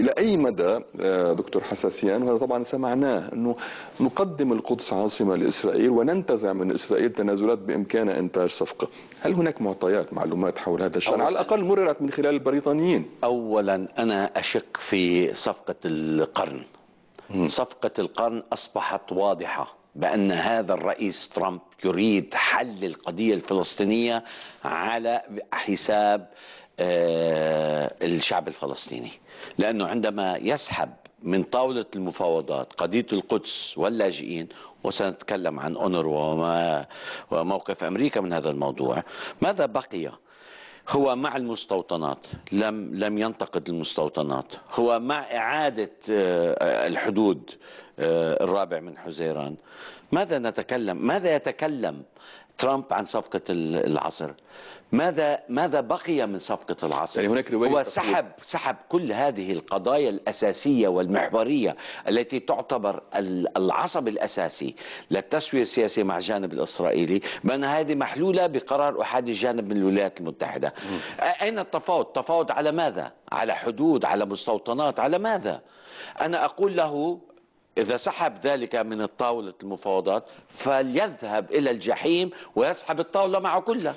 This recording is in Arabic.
إلى أي مدى آه، دكتور حساسيان؟ وهذا طبعا سمعناه أنه نقدم القدس عاصمة لإسرائيل وننتزع من إسرائيل تنازلات بإمكانها إنتاج صفقة. هل هناك معطيات معلومات حول هذا الشأن؟ على الأقل مررت من خلال البريطانيين. اولا أنا أشك في صفقة القرن. صفقة القرن أصبحت واضحة بأن هذا الرئيس ترامب يريد حل القضية الفلسطينية على حساب الشعب الفلسطيني. لأنه عندما يسحب من طاولة المفاوضات قضية القدس واللاجئين وسنتكلم عن أونروا وما وموقف أمريكا من هذا الموضوع ماذا بقي؟ هو مع المستوطنات لم لم ينتقد المستوطنات. هو مع إعادة آه، الحدود آه، الرابع من حزيران. ماذا نتكلم؟ ماذا يتكلم ترامب عن صفقة ال- العصر ماذا ماذا بقي من صفقة العصر يعني هناك رواية هو سحب سحب كل هذه القضايا الأساسية والمحورية التي تعتبر ال- العصب الأساسي للتسوية السياسية مع الجانب الإسرائيلي بأن هذه محلولة بقرار أحادي الجانب من الولايات المتحدة أين التفاوض؟ تفاوض على ماذا؟ على حدود على مستوطنات على ماذا؟ أنا أقول له إذا سحب ذلك من الطاولة المفاوضات فليذهب إلى الجحيم ويسحب الطاولة معه كلها.